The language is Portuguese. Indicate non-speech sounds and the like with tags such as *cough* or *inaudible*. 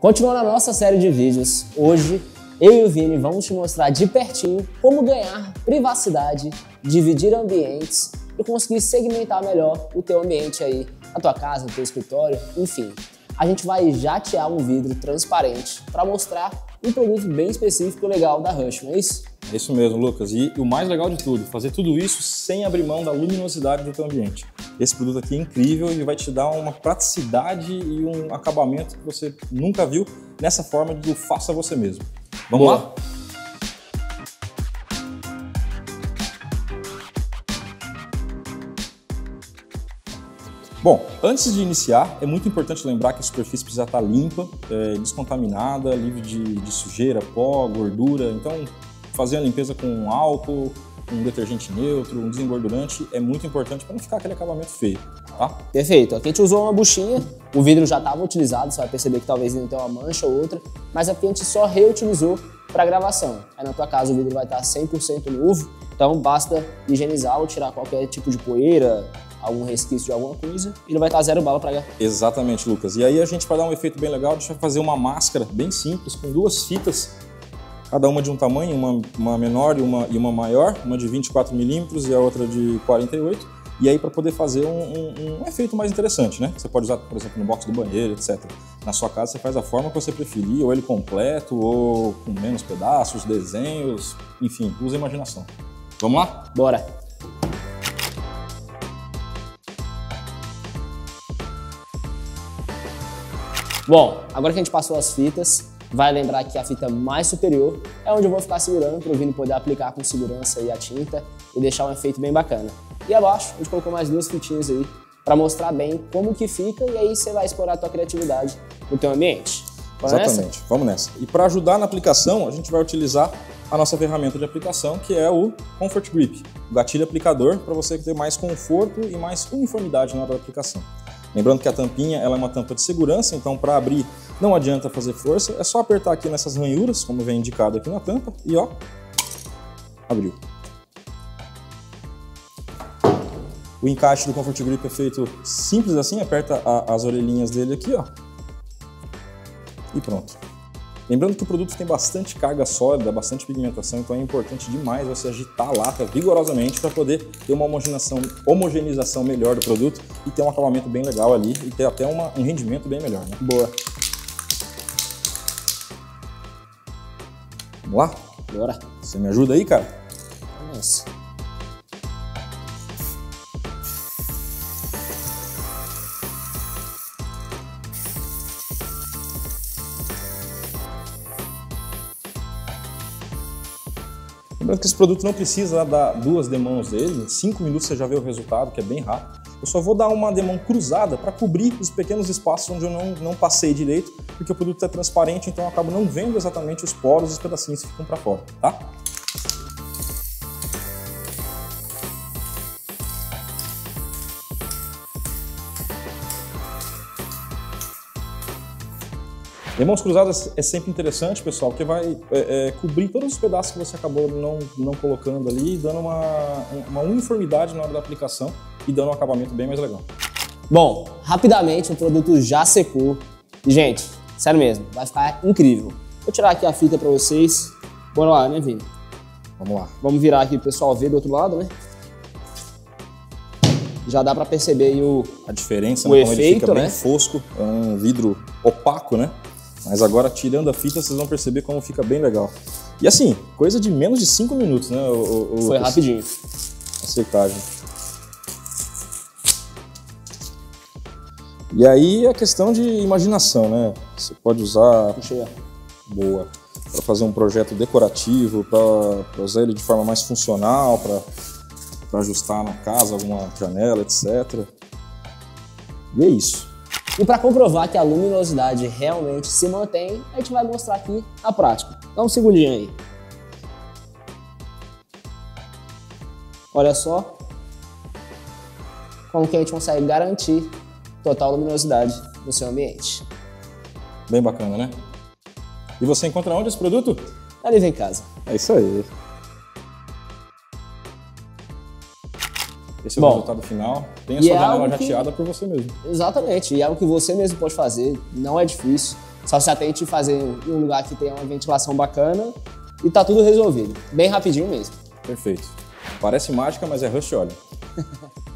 Continuando a nossa série de vídeos, hoje eu e o Vini vamos te mostrar de pertinho como ganhar privacidade, dividir ambientes e conseguir segmentar melhor o teu ambiente aí, a tua casa, o teu escritório, enfim. A gente vai jatear um vidro transparente para mostrar um produto bem específico e legal da Rush, não é isso? É isso mesmo, Lucas. E o mais legal de tudo, fazer tudo isso sem abrir mão da luminosidade do teu ambiente. Esse produto aqui é incrível e vai te dar uma praticidade e um acabamento que você nunca viu nessa forma do faça você mesmo. Vamos Boa. lá? Bom, antes de iniciar, é muito importante lembrar que a superfície precisa estar limpa, é, descontaminada, livre de, de sujeira, pó, gordura. Então, fazer a limpeza com álcool, um detergente neutro, um desengordurante é muito importante para não ficar aquele acabamento feio, tá? Perfeito. Aqui a gente usou uma buchinha, o vidro já estava utilizado, você vai perceber que talvez ainda tenha uma mancha ou outra, mas aqui a gente só reutilizou para gravação. Aí na tua casa o vidro vai estar 100% novo, então basta higienizar ou tirar qualquer tipo de poeira, algum resquício de alguma coisa, e ele vai estar zero bala para. Exatamente, Lucas. E aí a gente, para dar um efeito bem legal, deixa eu fazer uma máscara bem simples, com duas fitas cada uma de um tamanho, uma, uma menor e uma, e uma maior, uma de 24 milímetros e a outra de 48. E aí para poder fazer um, um, um, efeito mais interessante, né? Você pode usar, por exemplo, no box do banheiro, etc. Na sua casa você faz da forma que você preferir, ou ele completo, ou com menos pedaços, desenhos, enfim, usa a imaginação. Vamos lá? Bora! Bom, agora que a gente passou as fitas, Vai lembrar que a fita mais superior é onde eu vou ficar segurando para o Vini poder aplicar com segurança a tinta e deixar um efeito bem bacana. E abaixo a gente colocou mais duas fitinhas aí para mostrar bem como que fica e aí você vai explorar a tua criatividade no teu ambiente. Vamos Exatamente, nessa? vamos nessa. E para ajudar na aplicação, a gente vai utilizar a nossa ferramenta de aplicação, que é o Comfort Grip, o gatilho aplicador para você ter mais conforto e mais uniformidade na hora da aplicação. Lembrando que a tampinha ela é uma tampa de segurança, então para abrir não adianta fazer força, é só apertar aqui nessas ranhuras, como vem indicado aqui na tampa, e ó, abriu. O encaixe do Comfort Grip é feito simples assim, aperta a, as orelhinhas dele aqui, ó, e pronto. Lembrando que o produto tem bastante carga sólida, bastante pigmentação, então é importante demais você agitar a lata vigorosamente para poder ter uma homogeneização, homogeneização melhor do produto e ter um acabamento bem legal ali e ter até uma, um rendimento bem melhor. Né? Boa. Vamos lá? Bora. Você me ajuda aí, cara? Vamos. Lembrando que esse produto não precisa dar duas demãos dele, em 5 minutos você já vê o resultado, que é bem rápido. Eu só vou dar uma demão cruzada para cobrir os pequenos espaços onde eu não, não passei direito, porque o produto é transparente, então eu acabo não vendo exatamente os poros os pedacinhos que ficam para fora, tá? Irmãos cruzadas é sempre interessante, pessoal, porque vai é, é, cobrir todos os pedaços que você acabou não, não colocando ali, dando uma, uma uniformidade na hora da aplicação e dando um acabamento bem mais legal. Bom, rapidamente o produto já secou. E, gente, sério mesmo, vai ficar incrível. Vou tirar aqui a fita para vocês. Bora lá, né, Vini? Vamos lá. Vamos virar aqui pro pessoal ver do outro lado, né? Já dá para perceber aí o A diferença, o né, efeito, ele fica né? bem fosco, é um vidro opaco, né? Mas agora, tirando a fita, vocês vão perceber como fica bem legal. E assim, coisa de menos de 5 minutos, né? O, o, Foi rapidinho. A secagem. E aí a questão de imaginação, né? Você pode usar... Puxei. Boa. Para fazer um projeto decorativo, para usar ele de forma mais funcional, para ajustar na casa alguma janela, etc. E é isso. E para comprovar que a luminosidade realmente se mantém, a gente vai mostrar aqui a prática. Dá um segundinho aí. Olha só como que a gente consegue garantir total luminosidade no seu ambiente. Bem bacana, né? E você encontra onde esse produto? Ali vem casa. É isso aí. Esse é o Bom, resultado final. Tem a sua é janela jateada que... por você mesmo. Exatamente. E é algo que você mesmo pode fazer, não é difícil. Só se atente fazer em um lugar que tenha uma ventilação bacana e tá tudo resolvido. Bem rapidinho mesmo. Perfeito. Parece mágica, mas é rush óleo. *laughs*